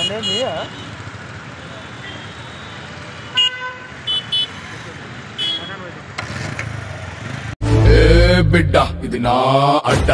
అనే మీయా ఏ బిడ్డ ఇది నా అడ్డ